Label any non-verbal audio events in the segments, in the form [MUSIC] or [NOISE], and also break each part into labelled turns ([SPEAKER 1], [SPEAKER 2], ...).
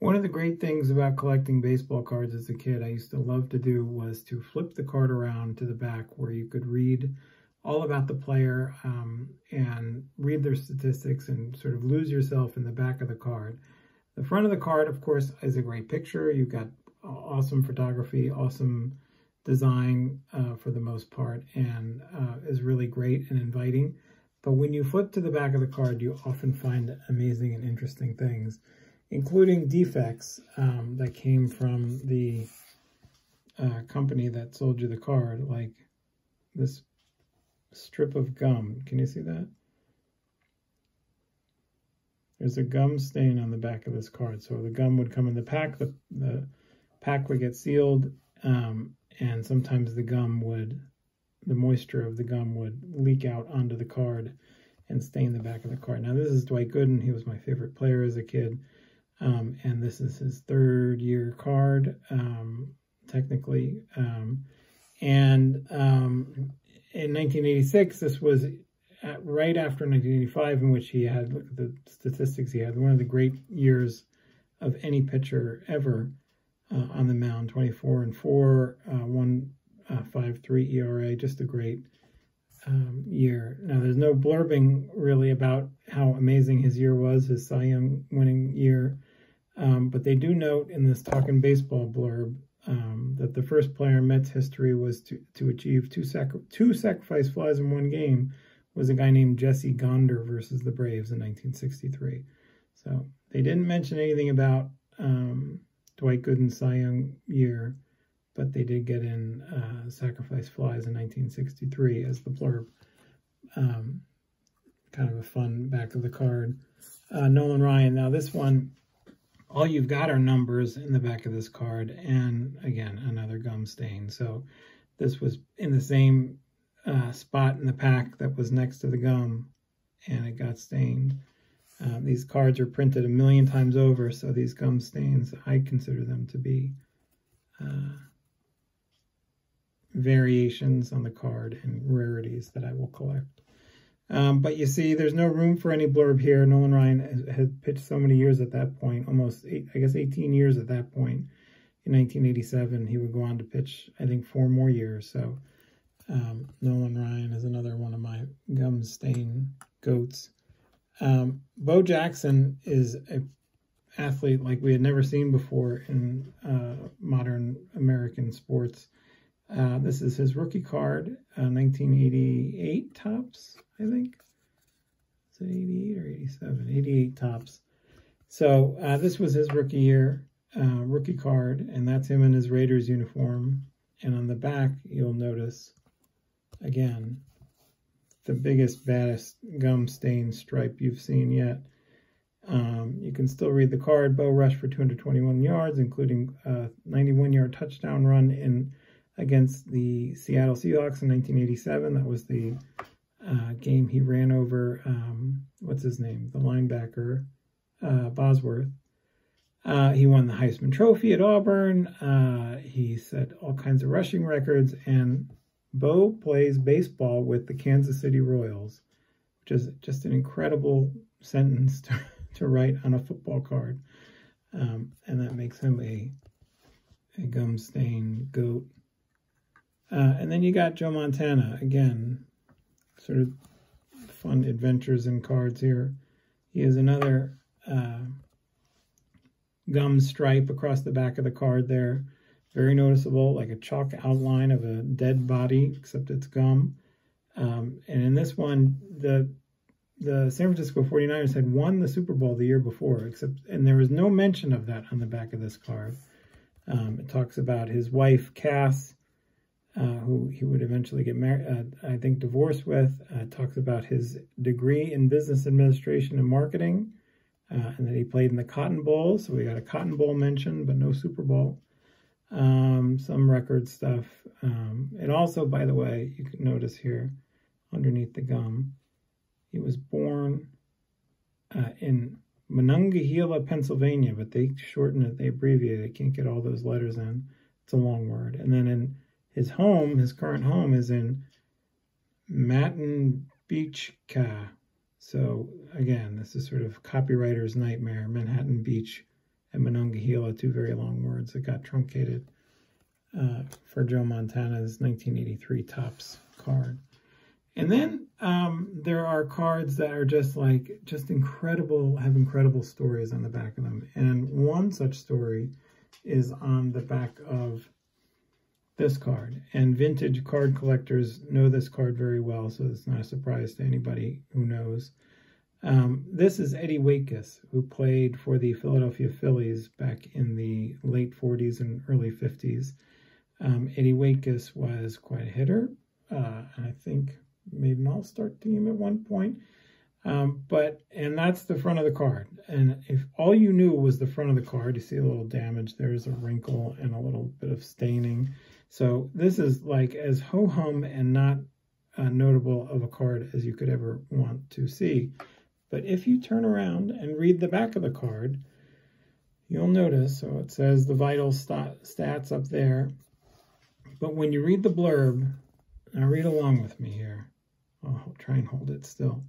[SPEAKER 1] One of the great things about collecting baseball cards as a kid, I used to love to do was to flip the card around to the back where you could read all about the player um, and read their statistics and sort of lose yourself in the back of the card. The front of the card, of course, is a great picture. You've got awesome photography, awesome design uh, for the most part, and uh, is really great and inviting. But when you flip to the back of the card, you often find amazing and interesting things including defects um, that came from the uh, company that sold you the card, like this strip of gum. Can you see that? There's a gum stain on the back of this card. So the gum would come in the pack, the, the pack would get sealed, um, and sometimes the gum would, the moisture of the gum would leak out onto the card and stain the back of the card. Now this is Dwight Gooden. He was my favorite player as a kid. Um, and this is his third year card, um, technically. Um, and um, in 1986, this was at, right after 1985, in which he had, look at the statistics he had, one of the great years of any pitcher ever uh, on the mound 24 and 4, uh, 1 uh, 5 3 ERA, just a great um, year. Now, there's no blurbing really about how amazing his year was, his Cy Young winning year. Um, but they do note in this Talking Baseball blurb um, that the first player in Mets history was to, to achieve two, sac two sacrifice flies in one game was a guy named Jesse Gonder versus the Braves in 1963. So they didn't mention anything about um, Dwight Gooden's Cy Young year, but they did get in uh, sacrifice flies in 1963 as the blurb. Um, kind of a fun back of the card. Uh, Nolan Ryan. Now this one all you've got are numbers in the back of this card and again another gum stain. So this was in the same uh, spot in the pack that was next to the gum and it got stained. Uh, these cards are printed a million times over so these gum stains I consider them to be uh, variations on the card and rarities that I will collect um, but you see, there's no room for any blurb here. Nolan Ryan had pitched so many years at that point, almost, eight, I guess, 18 years at that point. In 1987, he would go on to pitch, I think, four more years. So um, Nolan Ryan is another one of my gum stain goats. Um, Bo Jackson is an athlete like we had never seen before in uh, modern American sports. Uh, this is his rookie card, uh, 1988 Topps, I think. Is it 88 or 87? 88 Topps. So uh, this was his rookie year, uh, rookie card, and that's him in his Raiders uniform. And on the back, you'll notice, again, the biggest, baddest gum stain stripe you've seen yet. Um, you can still read the card. Bo rushed for 221 yards, including a 91-yard touchdown run in against the Seattle Seahawks in 1987. That was the uh, game he ran over, um, what's his name, the linebacker, uh, Bosworth. Uh, he won the Heisman Trophy at Auburn. Uh, he set all kinds of rushing records, and Bo plays baseball with the Kansas City Royals, which is just an incredible sentence [LAUGHS] to, to write on a football card. Um, and that makes him a, a gum stain goat. Uh, and then you got Joe Montana, again, sort of fun adventures and cards here. He has another uh, gum stripe across the back of the card there. Very noticeable, like a chalk outline of a dead body, except it's gum. Um, and in this one, the the San Francisco 49ers had won the Super Bowl the year before, except and there was no mention of that on the back of this card. Um, it talks about his wife, Cass, uh, who he would eventually get married, uh, I think divorced with, uh, talks about his degree in business administration and marketing, uh, and that he played in the Cotton Bowl. So we got a Cotton Bowl mention, but no Super Bowl. Um, some record stuff. Um, and also, by the way, you can notice here underneath the gum, he was born uh, in Monongahela, Pennsylvania, but they shorten it, they abbreviate it. Can't get all those letters in. It's a long word. And then in his home, his current home, is in Manhattan Beach, Ka. So again, this is sort of copywriter's nightmare, Manhattan Beach and Monongahela, two very long words that got truncated uh, for Joe Montana's 1983 Topps card. And then um, there are cards that are just like, just incredible, have incredible stories on the back of them. And one such story is on the back of this card. And vintage card collectors know this card very well, so it's not a surprise to anybody who knows. Um, this is Eddie Waitkus, who played for the Philadelphia Phillies back in the late 40s and early 50s. Um, Eddie Waitkus was quite a hitter, uh, and I think made an all-star team at one point. Um, but, and that's the front of the card. And if all you knew was the front of the card, you see a little damage. There's a wrinkle and a little bit of staining. So this is like as ho-hum and not uh, notable of a card as you could ever want to see. But if you turn around and read the back of the card, you'll notice, so it says the vital st stats up there. But when you read the blurb, now read along with me here. I'll try and hold it still.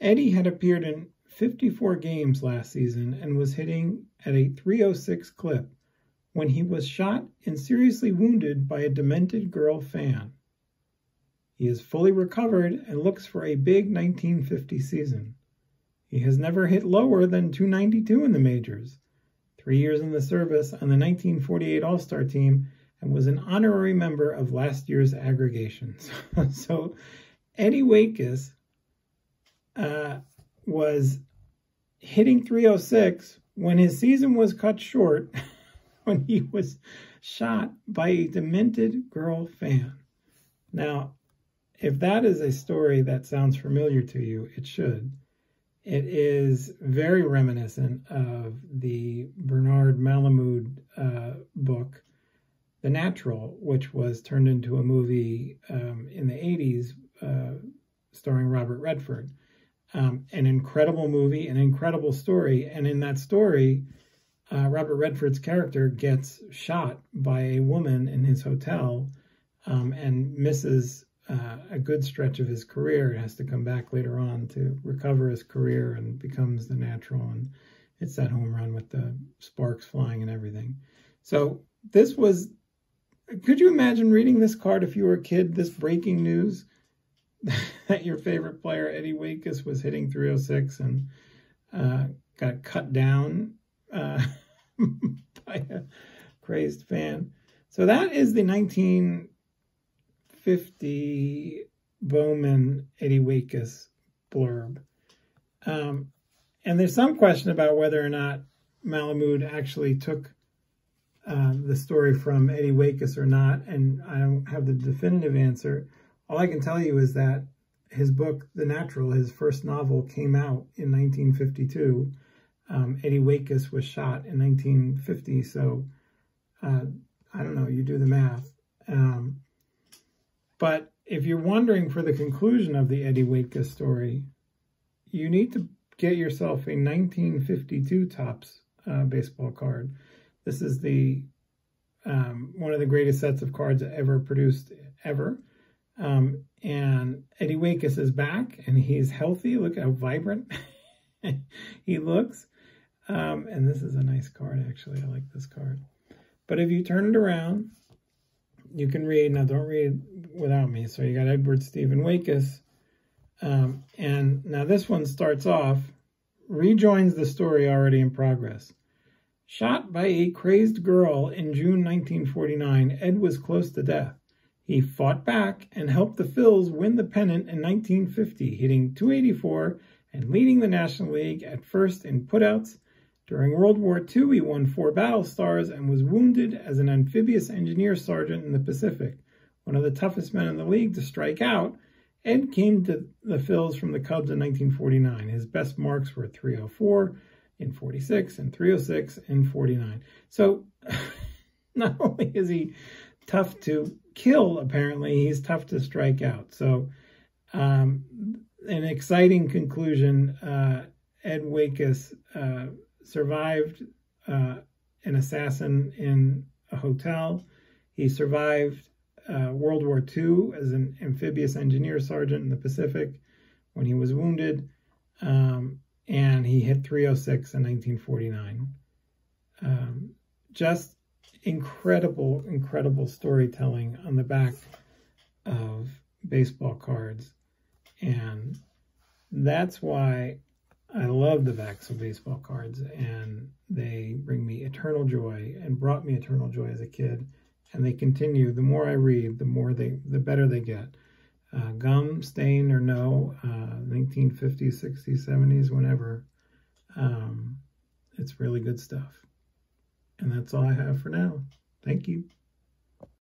[SPEAKER 1] Eddie had appeared in 54 games last season and was hitting at a 306 clip when he was shot and seriously wounded by a demented girl fan. He is fully recovered and looks for a big 1950 season. He has never hit lower than 292 in the majors, three years in the service on the 1948 All Star team, and was an honorary member of last year's aggregations. [LAUGHS] so Eddie Waitkus uh, was hitting 306 when his season was cut short [LAUGHS] when he was shot by a demented girl fan. Now, if that is a story that sounds familiar to you, it should. It is very reminiscent of the Bernard Malamud uh, book, The Natural, which was turned into a movie um, in the 80s uh, starring Robert Redford. Um, an incredible movie, an incredible story. And in that story, uh, Robert Redford's character gets shot by a woman in his hotel um, and misses uh, a good stretch of his career and has to come back later on to recover his career and becomes the natural. And it's that home run with the sparks flying and everything. So this was, could you imagine reading this card if you were a kid, this breaking news? [LAUGHS] that your favorite player, Eddie Waitkus, was hitting 306 and uh, got cut down uh, [LAUGHS] by a crazed fan. So that is the 1950 Bowman Eddie Waitkus blurb. Um, and there's some question about whether or not Malamud actually took uh, the story from Eddie Waitkus or not, and I don't have the definitive answer. All I can tell you is that his book, The Natural, his first novel, came out in 1952. Um, Eddie Waitkus was shot in 1950, so uh, I don't know, you do the math. Um, but if you're wondering for the conclusion of the Eddie Waitkus story, you need to get yourself a 1952 Topps uh, baseball card. This is the um, one of the greatest sets of cards ever produced ever. Um, and Eddie Waitkus is back and he's healthy. Look how vibrant [LAUGHS] he looks. Um, and this is a nice card, actually. I like this card. But if you turn it around, you can read. Now, don't read without me. So you got Edward Stephen Waitkus. Um, and now this one starts off, rejoins the story already in progress. Shot by a crazed girl in June 1949, Ed was close to death. He fought back and helped the Phils win the pennant in 1950, hitting 284 and leading the National League at first in putouts. During World War II, he won four battle stars and was wounded as an amphibious engineer sergeant in the Pacific. One of the toughest men in the league to strike out, Ed came to the Phils from the Cubs in 1949. His best marks were 304 in 46 and 306 in 49. So [LAUGHS] not only is he tough to kill, apparently. He's tough to strike out. So, um, an exciting conclusion. Uh, Ed Waitkus uh, survived uh, an assassin in a hotel. He survived uh, World War II as an amphibious engineer sergeant in the Pacific when he was wounded. Um, and he hit 306 in 1949. um, just incredible, incredible storytelling on the back of baseball cards. And that's why I love the backs of baseball cards. And they bring me eternal joy and brought me eternal joy as a kid. And they continue. The more I read, the more they, the better they get. Uh, gum, stain, or no, uh, 1950s, 60s, 70s, whenever. Um, it's really good stuff. And that's all I have for now. Thank you.